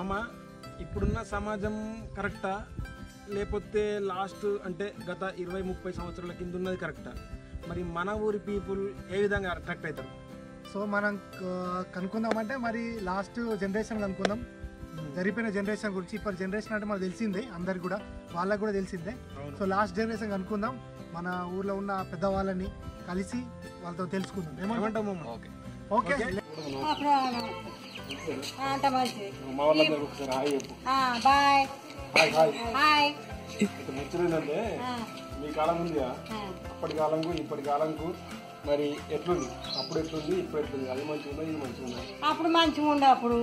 మామ ఇప్పుడున్న సమాజం కరెక్టా? లేకపోతే లాస్ట్ అంటే గత ఇరవై ముప్పై సంవత్సరాల కింద ఉన్నది కరెక్టా? మరి మన ఊరి పీపుల్ ఏ విధంగా కరెక్ట్ అవుతారు సో మనం కనుక్కుందామంటే మరి లాస్ట్ జనరేషన్ కనుక్కుందాం. జరిగిపోయిన జనరేషన్ గురించి ఇప్పుడు జనరేషన్ అంటే మనకు తెలిసిందే అందరికి కూడా వాళ్ళకి కూడా తెలిసిందే. సో లాస్ట్ జనరేషన్ కనుక్కుందాం. మన ఊర్లో ఉన్న పెద్దవాళ్ళని కలిసి వాళ్ళతో తెలుసుకుందాం. మామ? ఓకే. అప్పుడు అంత మంచిది హాయ్ బాయ్. ఏంటంటే మీ కాలం ఉందిగా. ఆ. అప్పటి కాలంకు ఇప్పటి కాలంకు మరి ఎట్లుంది? అప్పుడు ఎట్లుంది? ఇప్పుడు ఎట్లుంది? అది మంచిగా ఉందా ఇది మంచిగా ఉందా అప్పుడు మంచిగా ఉండే అప్పుడు.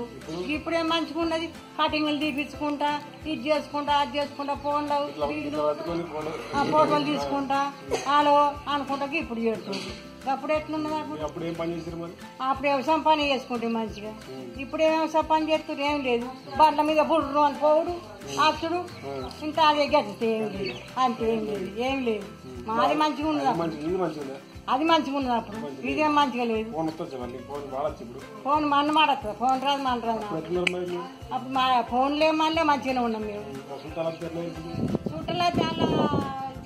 ఇప్పుడే? మంచిగా ఉన్నది కటింగ్లు తీపించుకుంటా ఇది చేసుకుంటా అది చేసుకుంటా ఫోన్లో ఫోటోలు తీసుకుంటా హలో అనుకుంటా ఇప్పుడు చేస్తుంది అప్పుడు ఎట్లున్నది అప్పుడు? ఏం పని చేసారు మరి? అప్పుడు వ్యవసాయం పని చేసుకుంటే మంచిగా. ఇప్పుడు ఏ వ్యవసాయం పని చేస్తుంటే ఏం లేదు. బండ్ల మీద బుర్రు అని పోవుడు అచ్చుడు ఇంకా అదే గడితే ఏం లేదు. అంతే ఏం లేదు. ఏం లేదు. మాది మంచిగా ఉన్నది అది మంచిగా ఉన్నది? అప్పుడు. ఇదేం మంచిగా లేదు. ఫోన్ మన మాడచ్చు ఫోన్ రాదు మన రాదు? అప్పుడు మా ఫోన్లే మళ్ళీ మంచిగానే ఉన్నాం మేము. చుట్టలో చాలా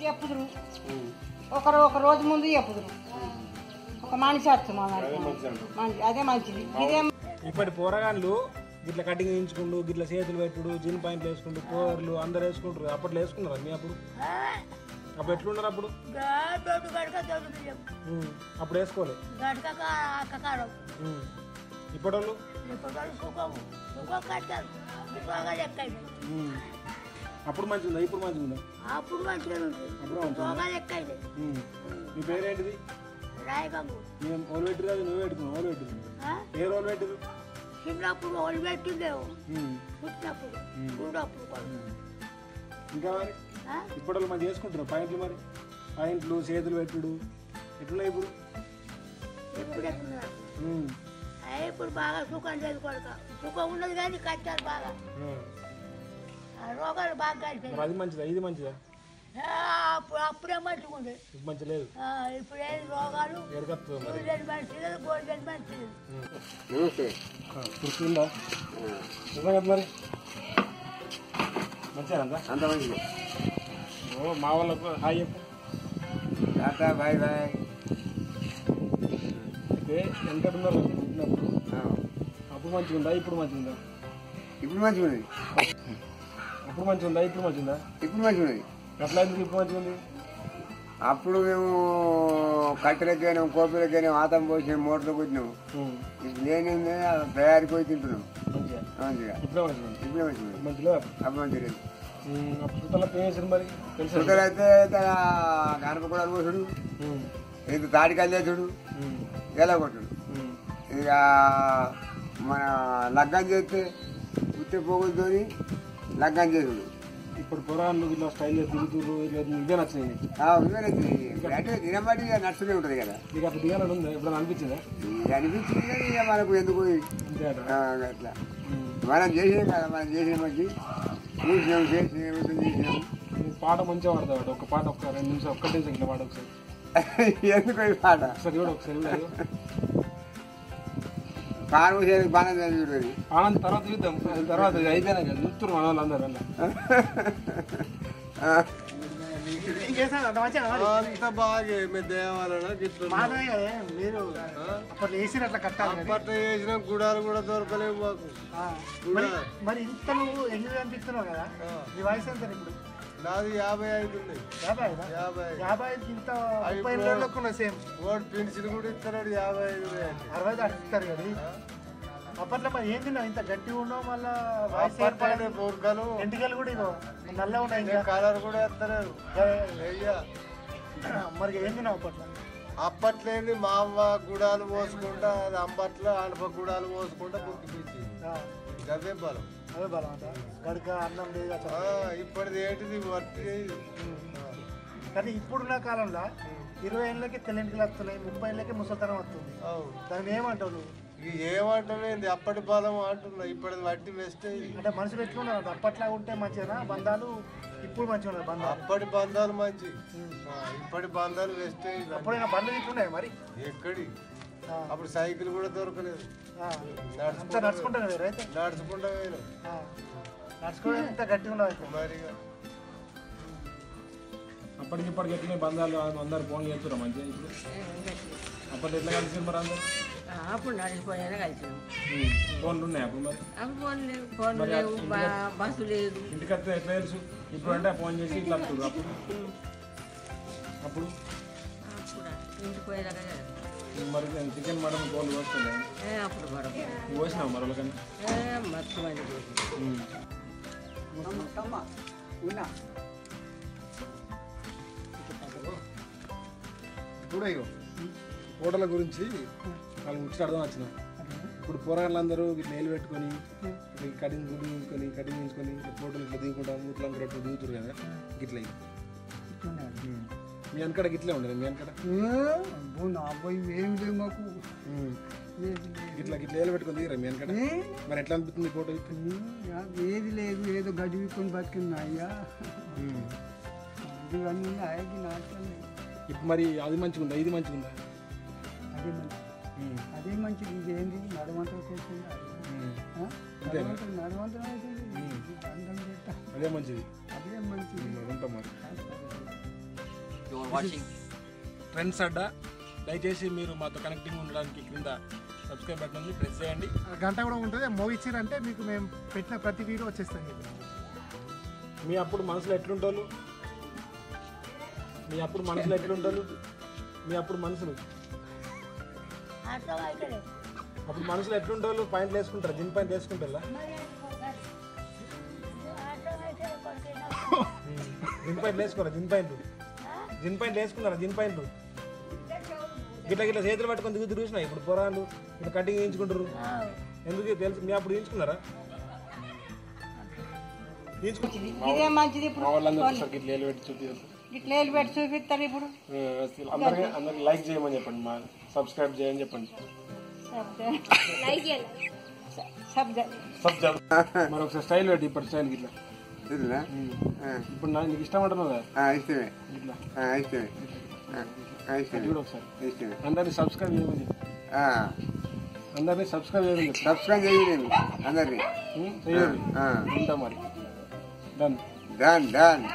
చెప్పుదురు. ఒకరు ఒక రోజు ముందు చెప్పుదురు. ఒక మనిషి వచ్చు మా అదే వాడికి. మంచిగా అంటారు మంచి అదే మంచిది ఇదేం ఇప్పటి పోరగాళ్ళు గిట్ల కటింగ్ వేయించుకుంటూ గిట్ల చేతులు పెట్టుడు జిన్ పాయింట్లు వేసుకుంటూ కూరలు అందరు వేసుకుంటారు. అప్పట్లో వేసుకున్నారా మీ అప్పుడు? అప్పుడు ఎట్లున్నారు అప్పుడు. అప్పుడు వేసుకోలే. ఇప్పటి వాళ్ళు. అప్పుడు మంచిగా ఉందా ఇప్పుడు మంచిగా ఉందా. అప్పుడు మంచిగా ఉందా. మీ పేరేంటిది? రాయబాబు. మేము ఓలు పెట్టిరు అది నువ్వే పెట్టుకున్నావు ఓలు పెట్టిరు. ఏ రోలు పెట్టిరు? చిన్నప్పుడు పెట్టిందేవు ఉమ్. పుట్టినప్పుడు కూడా. ఇంకా మరి? ఇప్పుడు వాళ్ళు చేసుకుంటారు పాయింట్లు మరి? పాయింట్లు చేతులు పెట్టుడు. ఎట్లున్నాయి ఇప్పుడు? ఇప్పుడు బాగా సుఖం లేదు కొడుక. సుఖం ఉన్నది కానీ కష్టాలు బాగా. రోగాలు బాగా అది మంచిదా? ఇది మంచిదా? అప్పుడు అప్పుడే మంచిగా మంచి లేదు ఆ, ఇప్పుడు ఏం రోగాలు గోల్డెన్ మనిషి లేదు గోల్డెన్ మనిషి లేదు. మరి? మంచిగా అంత మంచిది ఓ మా వాళ్ళకు హాయ్ చెప్పు. Tata bye bye. అయితే ఎంత ఉన్నారు పుట్టినప్పుడు అప్పుడు మంచిగా ఉందా ఇప్పుడు మంచిగా ఉందా ఇప్పుడు మంచిగా ఉన్నది అప్పుడు మంచిగా ఉందా ఇప్పుడు మంచిగా ఉందా ఇప్పుడు మంచిగా ఉన్నది ఎట్లా ఎందుకు అప్పుడు మేము కట్టెలకైనా కోపిలకైనా ఆతం పోసి మోటార్లు కొట్టినాము ఉమ్. ఇప్పుడు నేనేంది తయారీకి పోయి తింటున్నాం. మంచిగా. ఇప్పుడే లేదు. అయితే గణప కూడా ఉమ్, ఇది కల్లేసుడు ఉమ్, ఎలా కొట్టుడు. ఇక మన లగ్గం చేస్తే ఉత్తే పోగులతోని లగ్గం చేసుడు. ఇప్పుడు పురాణాలు ఇట్లా స్టైల్ ఇట్లా ఇదే నచ్చినాయి. అంటే ఇక నడుస్తూనే ఉంటుంది కదా. నీకు అప్పుడు దిగాలని ఉందా? ఎప్పుడైనా అనిపించిందా? ఇది అనిపించింది కానీ ఇక మనకు ఎందుకు అట్లా. మనం చేసినాం కదా మనం చేసిన మంచి చూసినాం చేసినాం చేసినాం. పాట మంచిగా పాడతావు ఒక పాట ఒక్క రెండు నిమిషం ఒక్కటే నిమిషం ఇట్లా పాట ఒకసారి. ఎందుకు పాట? ఒకసారి చూడు ఒకసారి పాన చేసి బాణం ఆనంద్ తర్వాత చూద్దాం. తర్వాత అయిపోయినా కదా చూస్తున్నారు మన వాళ్ళందరూ అంత బాగా మీ దేవాలన గిట్లు మాదయ్య, మీరు అప్పట్లో వేసిన అట్లా కట్టాలి. అప్పట్లో చేసిన గుడాలు కూడా దొరకలేవు మాకు. ఆ, మరి మరి ఇంత నువ్వు ఎంజాయ్ అనిపిస్తున్నావు కదా? నీ వయసు ఎంత ఇప్పుడు నాది యాభై ఐదు ఉన్నాయి యాభై ఐదా? యాభై ఐదు. యాభై ఐదు ఇంత ముప్పై సేమ్. వాడు పెన్షన్ కూడా ఇస్తున్నాడు యాభై ఐదు. అరవై దాటి ఇస్తారు కదా అప్పట్లో మరి ఏం తిన్నావు? ఇంత గట్టి ఉన్నావు మళ్ళా వయసు ఏర్పడదు. బుర్కలు ఎంటికలు కూడా ఇగో నల్ల ఉన్నాయి కలర్ కూడా అయ్యా మరి ఏం తిన్నావు అప్పట్లో? అప్పట్లేని మా అమ్మ గుడాలు పోసుకుంటా అది అంబట్లో అనప గుడాలు పోసుకుంటా బుక్కి పిచ్చి. బలం అదే బలం అంట గడక అన్నం లేదు ఇప్పటిది ఏంటిది? కానీ ఇప్పుడున్న కాలంలో ఇరవై ఏళ్ళకి తెల్లింటికి వస్తున్నాయి ముప్పై ఏళ్ళకి ముసలితనం వస్తుంది. దాన్ని ఏమంటావు నువ్వు? ఇక ఏమంటావేంది అప్పటి బలం అంటున్నా ఇప్పటిది వట్టి వేస్తే అంటే మనుషులు ఎట్లున్నారు అప్పట్లా ఉంటే మంచిగా బంధాలు ఇప్పుడు మంచిగా ఉన్నాయి బంధాలు? అప్పటి బంధాలు మంచి. ఇప్పటి బంధాలు వేస్తే అప్పుడైనా బంధువులు ఇట్లున్నాయి మరి? ఎక్కడి? అప్పుడు సైకిల్ కూడా దొరకలేదు. నడుచుకుంటూ వేరు నడుచుకుంటా అయితే? మరి ఇక అప్పటికి ఇప్పటికి ఎట్లనే బంధాలు అందరు ఫోన్ చేస్తున్నారు మంచిగా ఇప్పుడు? అప్పటి ఎట్లా కలిసి మరి అందరు? అప్పుడు నడిచిపోయినా కలిసినాం. ఫోన్లు ఉన్నాయి అప్పుడు మరి? అప్పుడు ఫోన్ లేవు ఫోన్ లేవు బస్సు లేదు. ఇంటికి వస్తే ఎట్లా తెలుసు? ఇప్పుడు అంటే ఫోన్ చేసి ఇట్లా అప్పుడు? అప్పుడు ఇంటికి పోయేదాకా తెలియదు. మరి చికెన్ మటన్ కోళ్ళు వస్తున్నాయి ఏ అప్పుడు వరకు పోసినావు మరి వాళ్ళకని మత్తు. ఇప్పుడు హోటల్ గురించి వాళ్ళు ముచ్చట అర్థం వచ్చిన ఇప్పుడు పోరాళ్ళందరూ ఇట్లా నీళ్ళు పెట్టుకొని కటింగ్ గుడ్డు దించుకొని కటింగ్ దించుకొని ఇట్లా ఫోటోలు ఇట్లా దిగుకుంటా ఇట్లా దిగుతారు కదా ఇట్లా. మీ వెనకడ ఇట్లే ఉండదు మీ వెనకడ. అబ్బాయి ఏం లేవు మాకు ఇట్లా ఇట్లా ఏళ్ళు పెట్టుకొని దిగరా మీ వెనకడ? మరి ఎట్లా అనిపిస్తుంది ఫోటో? ఏది లేదు ఏదో గడివికొని బతికింది అయ్యా. ఇవన్నీ ఆయకి ఇప్పుడు మరి అది మంచిగా ఉందా ఇది మంచిగా ఉందా అదే మంచి అదే మంచిది ఇదేంది? నడవంతరం చేసింది. నడవంతరం నడవంతరం అవుతుంది దండం పెట్ట. అదే మంచిది. అదే మంచిది. ఉంటాం మరి. ఫ్రెండ్స్ అడ్డా దయచేసి మీరు మాతో కనెక్టింగ్ ఉండడానికి కింద సబ్స్క్రైబ్ బటన్ ఉంది ప్రెస్ చేయండి. గంట కూడా ఉంటుంది. మూవీ ఇచ్చారంటే మీకు మేము పెట్టిన ప్రతి వీడియో వచ్చేస్తాం మీకు మీ అప్పుడు మనసులో ఎట్లుంటారు మీ అప్పుడు మనసులో ఎట్లుంటారు మీ అప్పుడు మనసులు? అప్పుడు మనసులో ఎట్లుంటారు పాయింట్లు వేసుకుంటారు? జిన్ పాయింట్ వేసుకుంటారా? జిన్ పాయింట్ వేసుకోరా? జిన్ పాయింట్ జిన్ పాయింట్ వేసుకున్నారా జిన్ పాయింట్ గిట్ల గిట్ల చేతులు పట్టుకొని దిగు తిరుగుతున్నాయి ఇప్పుడు పొరాలు ఇట్లా కటింగ్ చేయించుకుంటారు ఎందుకు తెలుసు? మీ అప్పుడు చేయించుకున్నారా? చేయించుకుంటారు ఇదే మంచిది ఇప్పుడు మా వాళ్ళందరూ ఒకసారి గిట్ల ఏలు పెట్టి చూపించారు ఇట్లా వెళ్ళి పెట్టి చూపిస్తారు ఇప్పుడు. అందరికి అందరికి లైక్ చేయమని చెప్పండి మా సబ్స్క్రైబ్ చేయని చెప్పండి. సబ్ మరి ఒకసారి స్టైల్ పెట్టి ఇప్పుడు స్టైల్ గిట్లా. ఇదిలా? ఆ, ఇప్పుడు నాకు నీకు ఇష్టం అంటున్నావు కదా ఆ, ఇష్టమే ఇట్లా ఆ, ఇష్టమే ఆ, ఆ, ఇష్టమే చూడు ఒకసారి ఇష్టమే అందరినీ సబ్స్క్రైబ్ చేయమని చెప్పు ఆ, అందరినీ సబ్స్క్రైబ్ చేయమని చెప్పు సబ్స్క్రైబ్ చేయండి అందరినీ ఉం? చేయండి ఆ, ఉంటా మరి డన్ డన్ డన్